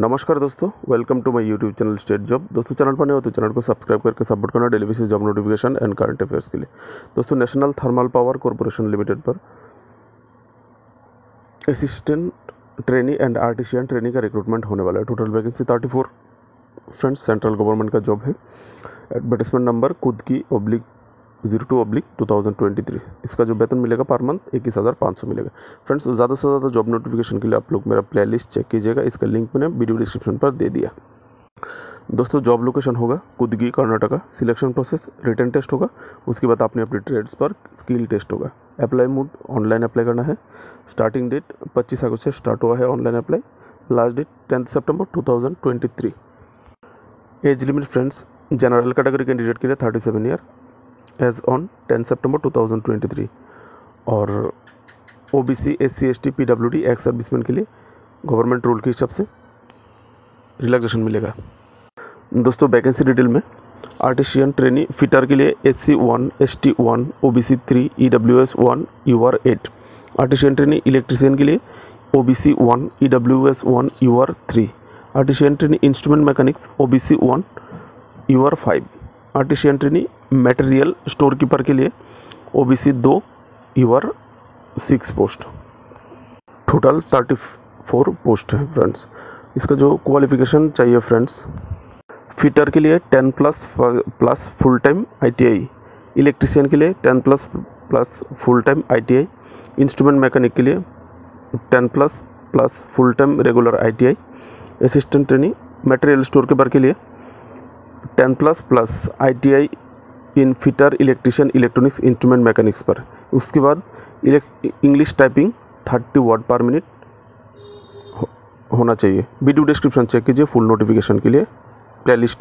नमस्कार दोस्तों welcome to my YouTube channel state job दोस्तों चैनल पर नए हो तो चैनल को सब्सक्राइब करके सपोर्ट करना daily basis job notification and current affairs के लिए। दोस्तों national thermal power corporation limited पर assistant trainee and artisan trainee का रिक्रूटमेंट होने वाला है। Total vacancy thirty four friends central government का जॉब है। एडवर्टाइजमेंट नंबर खुद की oblique zero two oblique two thousand twenty three. इसका जो वेतन मिलेगा पर मंथ इक्कीस हज़ार पाँच सौ मिलेगा। फ्रेंड्स, ज़्यादा से ज़्यादा जॉब नोटिफिकेशन के लिए आप लोग मेरा प्ले लिस्ट चेक कीजिएगा। इसका लिंक मैंने वीडियो डिस्क्रिप्शन पर दे दिया। दोस्तों जॉब लोकेशन होगा Kudgi, Karnataka. Selection process written test होगा। उसके बाद आपने अपने ट्रेड्स पर स्किल टेस्ट होगा। अप्लाई मोड ऑनलाइन अप्लाई करना है। स्टार्टिंग डेट 25 अगस्त से स्टार्ट हुआ है online apply last date tenth सितंबर 2023 age limit friends general category candidate के लिए 37 ईयर एज ऑन टेंथ सितंबर 2023 और O B C S C S T P W D के लिए गवर्नमेंट रूल के हिसाब से रिलैक्सेशन मिलेगा। दोस्तों वैकेंसी डिटेल में आर्टिशियन ट्रेनी फिटर के लिए S C one S T one O B C three E W S one U R eight artisan trainee electrician के लिए O B C one E W S one U R three artisan trainee instrument mechanics O B C one U R five artisan trainee material store keeper के लिए O B C दो U R six post total thirty four post है friends इसका जो qualification चाहिए friends fitter के लिए ten plus plus full time ITI electrician के लिए ten plus plus full time ITI instrument mechanic के लिए ten plus plus full time regular ITI assistant training material store keeper के लिए ten plus plus ITI in fitter electrician electronics instrument mechanics पर। उसके बाद English typing thirty word per minute होना चाहिए। Video description check कीजिए full notification के लिए। प्लेलिस्ट